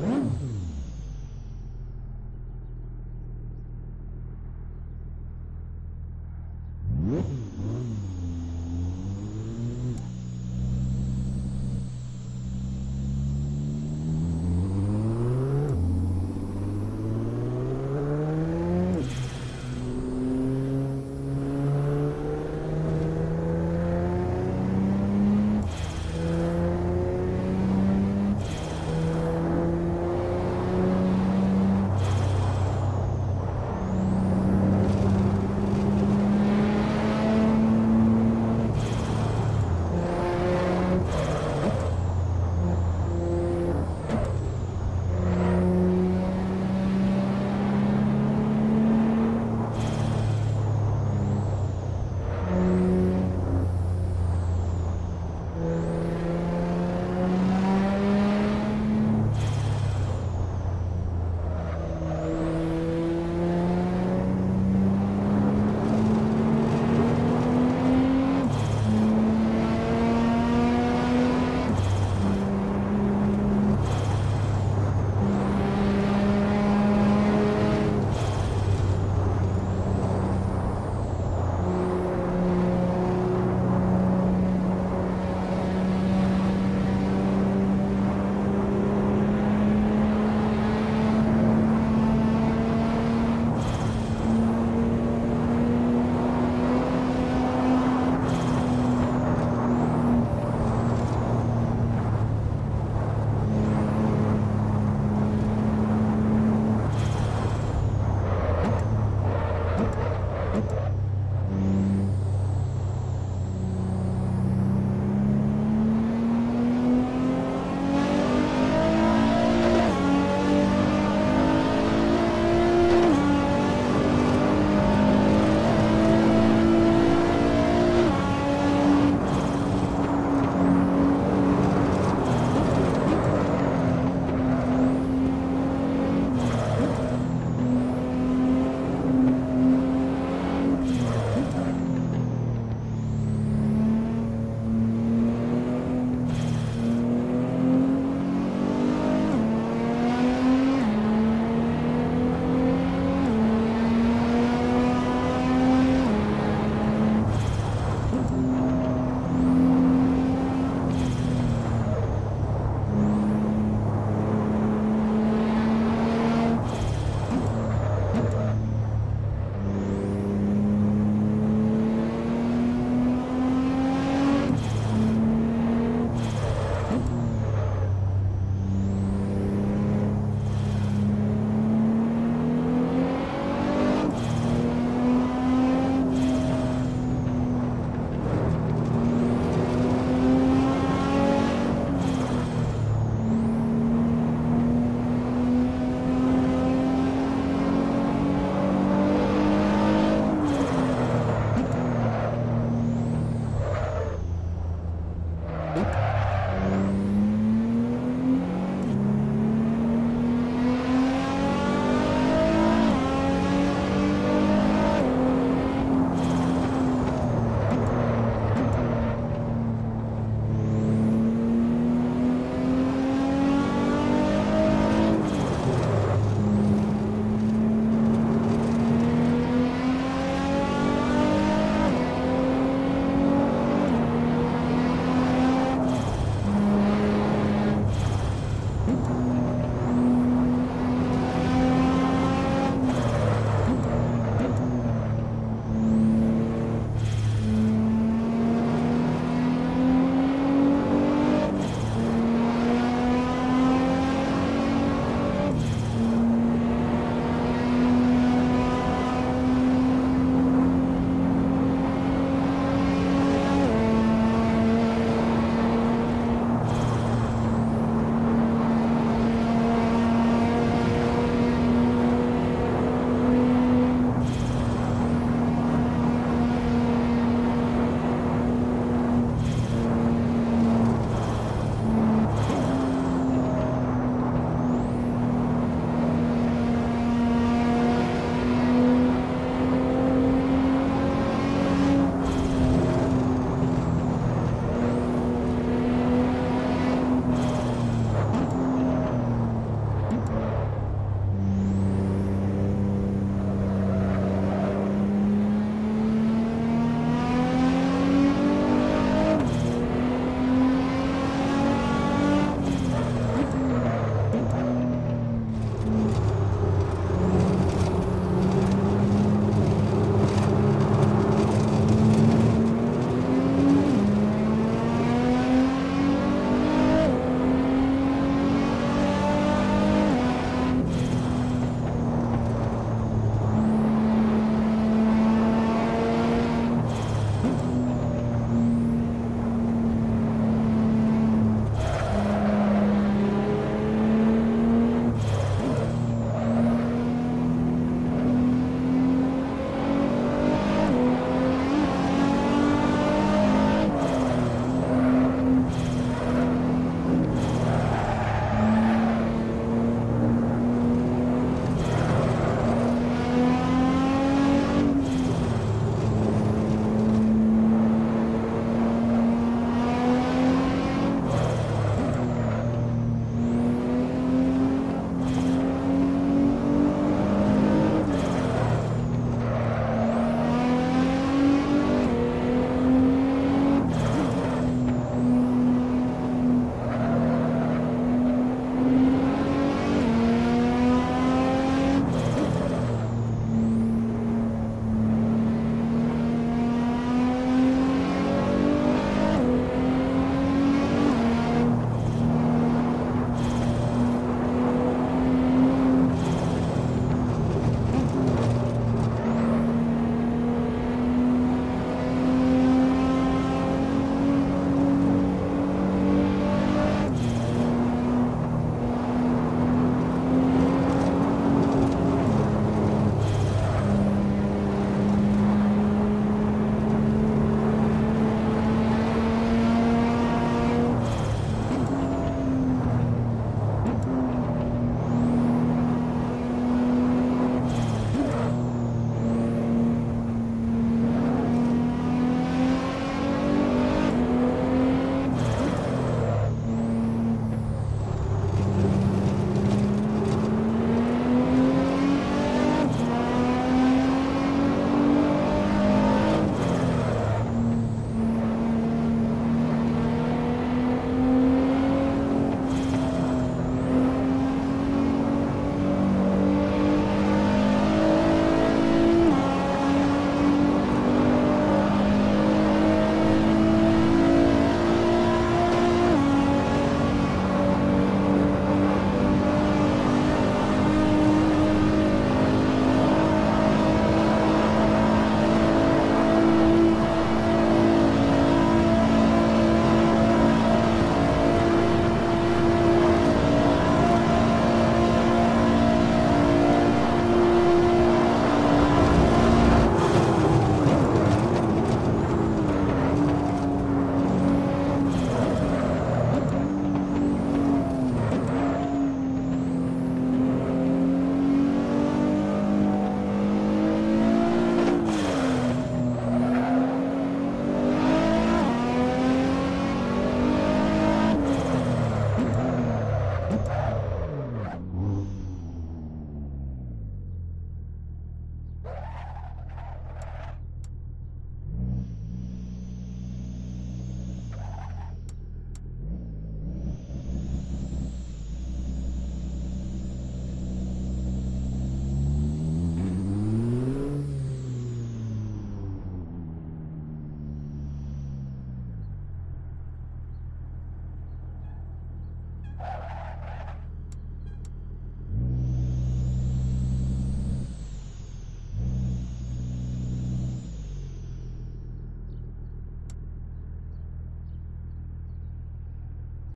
Mm-hmm.